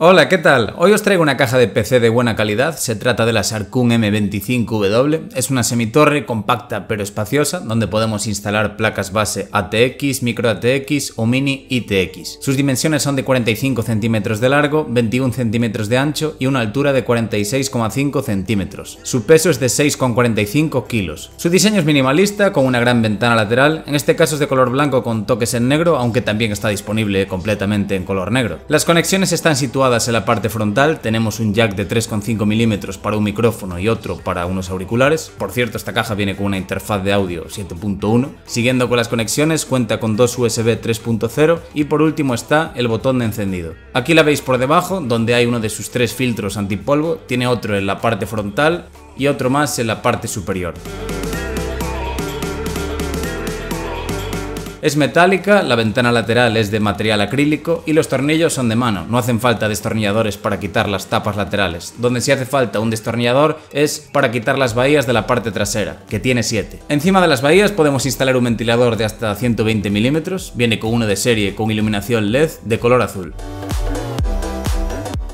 Hola, ¿qué tal? Hoy os traigo una caja de PC de buena calidad, se trata de la Sarkun M25W, es una semitorre compacta pero espaciosa donde podemos instalar placas base ATX, micro ATX o mini ITX. Sus dimensiones son de 45 centímetros de largo, 21 centímetros de ancho y una altura de 46,5 centímetros. Su peso es de 6,45 kilos. Su diseño es minimalista con una gran ventana lateral, en este caso es de color blanco con toques en negro, aunque también está disponible completamente en color negro. Las conexiones están situadas en la parte frontal tenemos un jack de 3,5 milímetros para un micrófono y otro para unos auriculares. Por cierto, esta caja viene con una interfaz de audio 7.1. Siguiendo con las conexiones, cuenta con dos USB 3.0 y por último está el botón de encendido. Aquí la veis por debajo, donde hay uno de sus tres filtros antipolvo, tiene otro en la parte frontal y otro más en la parte superior. Es metálica, la ventana lateral es de material acrílico y los tornillos son de mano, no hacen falta destornilladores para quitar las tapas laterales. Donde sí hace falta un destornillador es para quitar las bahías de la parte trasera, que tiene 7. Encima de las bahías podemos instalar un ventilador de hasta 120 milímetros, viene con uno de serie con iluminación LED de color azul.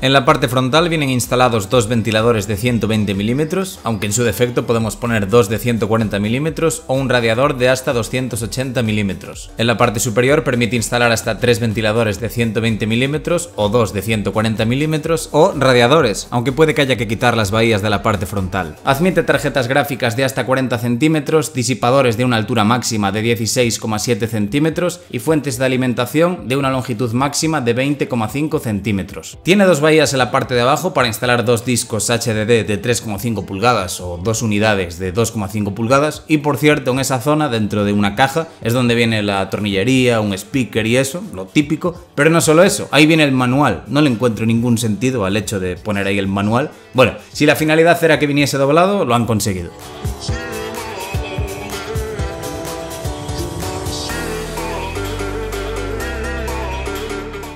En la parte frontal vienen instalados dos ventiladores de 120 milímetros, aunque en su defecto podemos poner dos de 140 milímetros o un radiador de hasta 280 milímetros. En la parte superior permite instalar hasta tres ventiladores de 120 milímetros o dos de 140 milímetros o radiadores, aunque puede que haya que quitar las bahías de la parte frontal. Admite tarjetas gráficas de hasta 40 centímetros, disipadores de una altura máxima de 16,7 centímetros y fuentes de alimentación de una longitud máxima de 20,5 centímetros. Tiene dos bahías en la parte de abajo para instalar dos discos HDD de 3,5 pulgadas o dos unidades de 2,5 pulgadas y por cierto en esa zona dentro de una caja es donde viene la tornillería, un speaker y eso, lo típico, pero no solo eso, ahí viene el manual, no le encuentro ningún sentido al hecho de poner ahí el manual. Bueno, si la finalidad era que viniese doblado, lo han conseguido.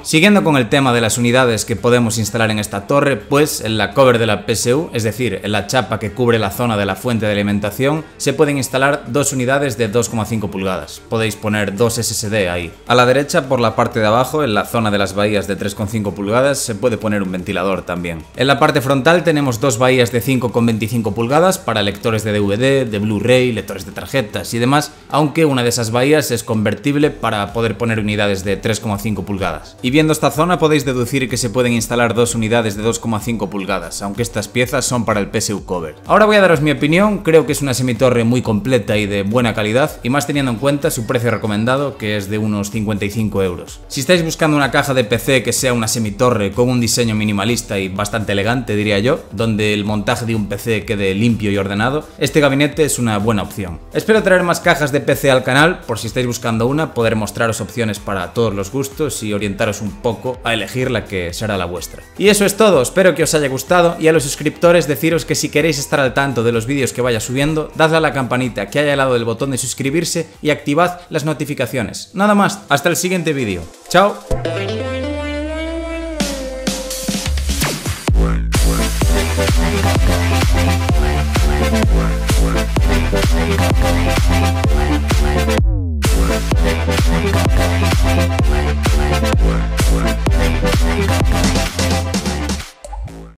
Siguiendo con el tema de las unidades que podemos instalar en esta torre, pues en la cover de la PSU, es decir, en la chapa que cubre la zona de la fuente de alimentación, se pueden instalar dos unidades de 2,5 pulgadas. Podéis poner dos SSD ahí. A la derecha, por la parte de abajo, en la zona de las bahías de 3,5 pulgadas, se puede poner un ventilador también. En la parte frontal tenemos dos bahías de 5,25 pulgadas para lectores de DVD, de Blu-ray, lectores de tarjetas y demás, aunque una de esas bahías es convertible para poder poner unidades de 3,5 pulgadas. Y Viendo esta zona podéis deducir que se pueden instalar dos unidades de 2,5 pulgadas, aunque estas piezas son para el PSU Cover. Ahora voy a daros mi opinión, creo que es una semitorre muy completa y de buena calidad, y más teniendo en cuenta su precio recomendado, que es de unos 55 euros. Si estáis buscando una caja de PC que sea una semitorre con un diseño minimalista y bastante elegante, diría yo, donde el montaje de un PC quede limpio y ordenado, este gabinete es una buena opción. Espero traer más cajas de PC al canal, por si estáis buscando una, poder mostraros opciones para todos los gustos y orientaros poco a elegir la que será la vuestra. Y eso es todo, espero que os haya gustado y a los suscriptores deciros que si queréis estar al tanto de los vídeos que vaya subiendo, dadle a la campanita que hay al lado del botón de suscribirse y activad las notificaciones. Nada más, hasta el siguiente vídeo. ¡Chao!